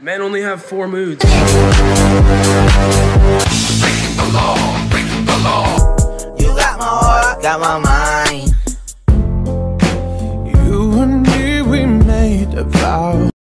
Men only have four moods. Breaking the law, breaking the law. You got my heart, got my mind. You and me, we made a vow.